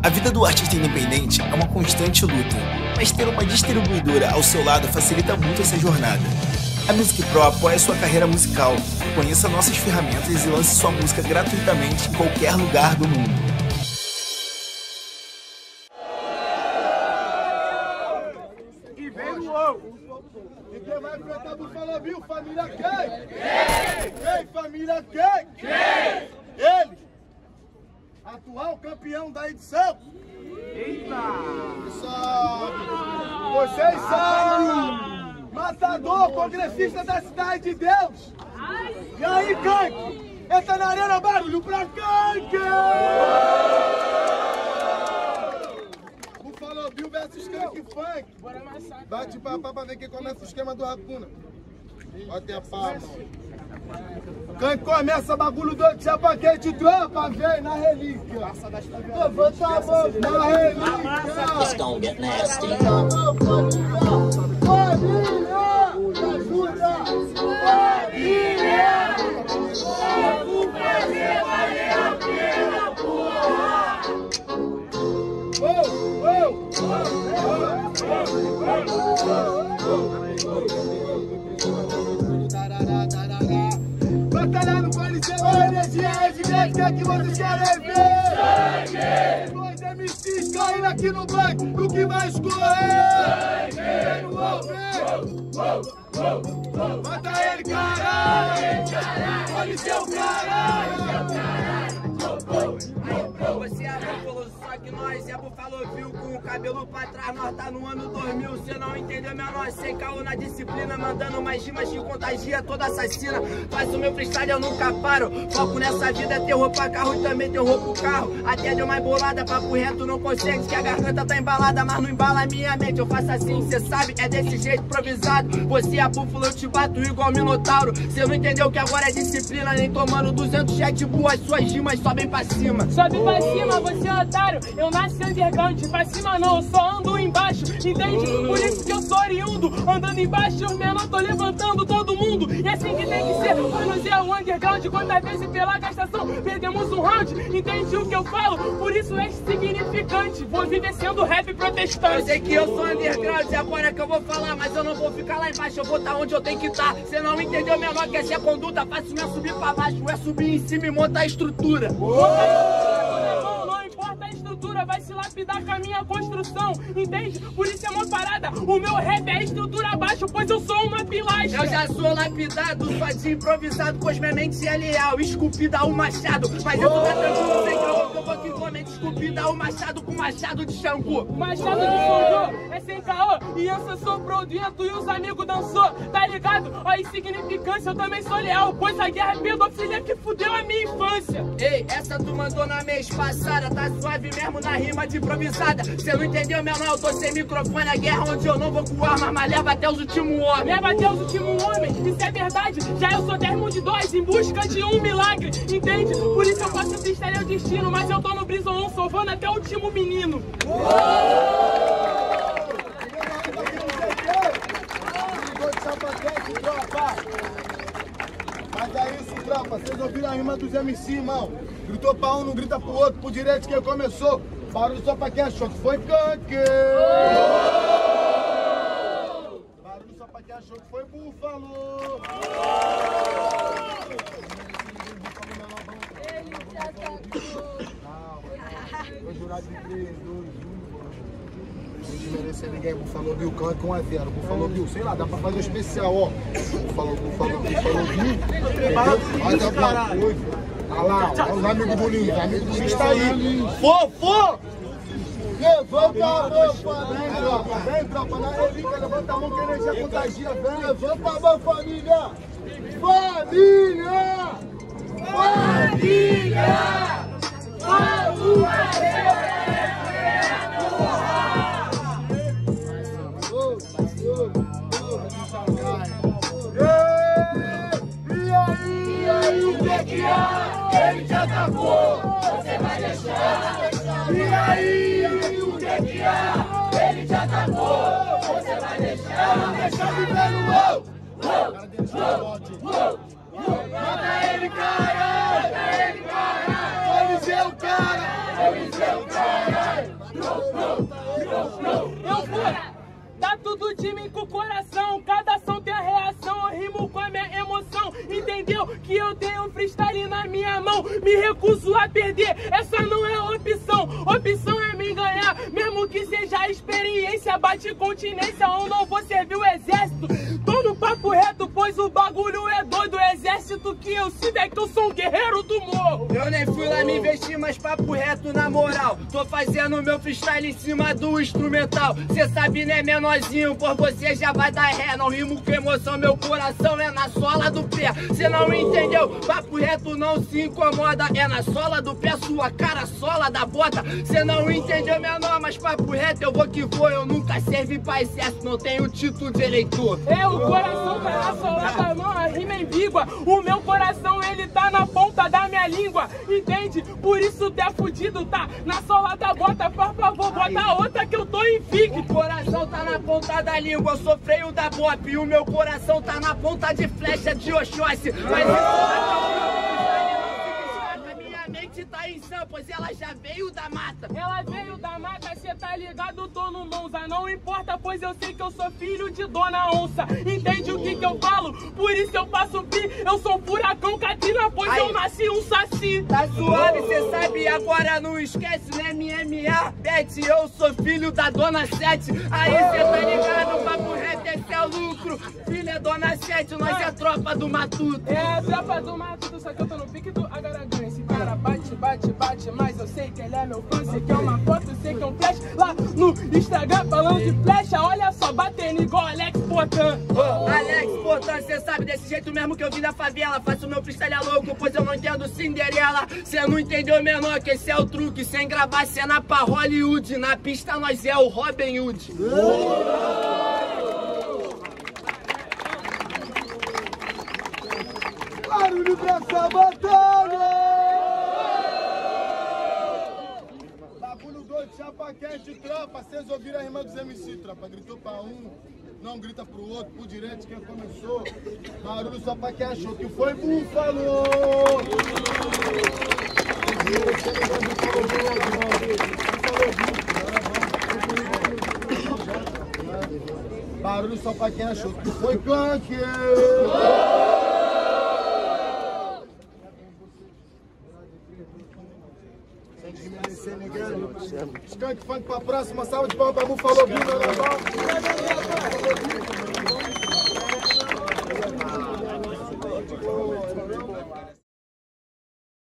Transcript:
A vida do artista independente é uma constante luta, mas ter uma distribuidora ao seu lado facilita muito essa jornada. A Music Pro apoia sua carreira musical. Conheça nossas ferramentas e lance sua música gratuitamente em qualquer lugar do mundo. E vem no ovo. E quem vai enfrentar Buffalo Bill? Família quem? Quem? Quem? Família? Quem? Ele. Atual campeão da edição. Eita! Sabe. Vocês sabem. Matador, congressista da Cidade de Deus. E aí, Kank? Entra na arena, barulho pra Kank! Buffalo Bill versus Kank Funk. Bate papá pra ver quem começa o esquema do Racuna. Bota a palma. Quem começa bagulho do chapa quente, tropa, vem na relíquia. Levanta a mão na relíquia. It's gonna get nasty. Família, é que vocês querem ver? Sangue! Dois MCs caindo aqui no banco, o que vai escorrer? Sangue! No Mata ele, caralho! Coliseu, caralho! Búfalo, só que nós é búfalo viu com o cabelo pra trás, nós tá no ano 2000, cê não entendeu, menor, sem caô na disciplina, mandando mais rimas que contagia toda assassina, faz o meu freestyle, eu nunca paro, foco nessa vida é terror pra carro e também terror pro carro, até deu mais bolada, papo reto não consegue, que a garganta tá embalada, mas não embala a minha mente, eu faço assim, cê sabe, é desse jeito improvisado, você é búfalo, eu te bato igual Minotauro, cê não entendeu que agora é disciplina, nem tomando 200 jet bull, as suas rimas sobem pra cima. Sobe pra cima, você é otário. Eu nasci underground, pra cima não, eu só ando embaixo. Entende? Por isso que eu sou oriundo. Andando embaixo, os menor tô levantando todo mundo. E assim que tem que ser. Manos é o underground. Quantas vezes pela gastação perdemos um round? Entende o que eu falo? Por isso é significante. Vou viver sendo rap Eu protestante. sei que eu sou underground, e agora que eu vou falar, mas eu não vou ficar lá embaixo, eu vou estar onde eu tenho que estar. Você não entendeu, menor, que essa é a conduta. Fácil não é subir pra baixo, é subir em cima e montar a estrutura. Não, lapidar com a minha construção, entende? Por isso é uma parada. O meu rap é estrutura abaixo, pois eu sou uma pilastra. Eu já sou lapidado, só de improvisado, pois minha mente é leal, esculpida o machado. Mas eu tô tranquilo, caô, que eu vou aqui com a mente esculpida o machado com machado de shampoo. Machado de Fogo sem caô E essa soprou dentro e os amigos dançou Tá ligado? Ó a insignificância, eu também sou leal Pois a guerra é pedofilia que fudeu a minha infância Ei, essa tu mandou na mês passada, tá suave mesmo na rima de improvisada. Cê não entendeu, menor? Eu tô sem microfone, a guerra onde eu não vou com arma, mas leva até os últimos homens. Leva Deus último homem, isso é verdade Já eu sou termo de dois em busca de um milagre Entende? Por isso eu faço freestyle é o destino Mas eu tô no Brison 1 sovando até o último menino Ligou sapatete, tropa. Mas é isso, tropa. Vocês ouviram a rima dos MC, irmão? Gritou pra um, não grita pro outro. Pro direito quem começou. Barulho só pra quem achou que foi canque. Barulho só pra quem achou que foi búfalo. Vou jurar de 3, 2, 1. Não desmerecer ninguém, Buffalo Bill, canque 1 a 0. Buffalo Bill, sei lá, dá pra fazer um especial, ó. Buffalo, Buffalo, Buffalo Bill. Faz alguma coisa. Olha lá, olha os amigos bonitos, os amigos bonitos tá aí. Fofo! Levanta a mão, família! Vem, tropa, na relíquia, levanta a mão que a energia contagia, vem! Levanta a mão, família! Família! Família! Vai deixar. E aí, o que que é? Ele te atacou, você vai deixar. Deixa viver no gol. Mata ele, cara! Mata ele, cara! Coliseu, cara! Coliseu, cara! Eu fui. Tá tudo mim com o coração, cada ação tem a reação, eu rimo com a minha emoção, entendeu? Que eu tenho freestyle na minha mão, me recuso a perder, continência ou não vou servir o exército. Tô no papo reto, pois o bagulho é doido, exército que eu sinto é que eu sou investir, mas papo reto na moral. Tô fazendo meu freestyle em cima do instrumental. Cê sabe, né, menorzinho? Por você já vai dar ré. Não rimo com emoção, meu coração é na sola do pé. Cê não entendeu? Papo reto não se incomoda. É na sola do pé, sua cara, sola da bota. Cê não entendeu, menor, mas papo reto eu vou que vou. Eu nunca servi pra exército, não tenho título de eleitor. É, o coração tá na sola da mão, a rima é ambígua. O meu coração, ele tá na ponta da minha língua, entende? Por isso é fudido, tá? Na sola da bota, por favor, bota outra que eu tô em O coração tá na ponta da língua, eu sou freio da bop. E o meu coração tá na ponta de flecha de Oxóssi. Mas isso não tá insã, pois ela já veio da mata. Ela veio da mata, cê tá ligado, tô no Monza. Não importa, pois eu sei que eu sou filho de Dona Onça. Entende o que que eu falo? Por isso eu faço pi. Eu sou um furacão Catina, pois Aí. eu nasci um saci. Tá suave, cê sabe, agora não esquece, né, MMA, Pet, eu sou filho da Dona Sete, aí cê tá ligado, papo reto, esse é o lucro, filho é Dona Sete, nós é tropa do Matuto. É a tropa do mato, só que eu tô no pique do Agaragan. Esse cara bate, bate, bate, mas eu sei que ele é meu fã. Sei que é uma foto, sei que é um flash. Lá no Instagram, falando de flecha, olha só, batendo igual Alex Potan. Ô, Alex, portanto, cê sabe desse jeito mesmo que eu vim da favela. Faço meu freestyle é louco, pois eu não entendo Cinderela. Cê não entendeu, menor, que esse é o truque. Sem gravar cena pra Hollywood. Na pista nós é o Robin Hood. Barulho pra essa batalha! Bagulho doido, chapa quente, tropa. Vocês ouviram a rima dos MC, tropa? Gritou pra um, não grita pro outro, por direito quem começou. Barulho só pra quem achou que foi búfalo! Barulho só pra quem achou que foi gank! Skunk Funk pra próxima. Salve de palmas pra Buffalo Bill, meu irmão.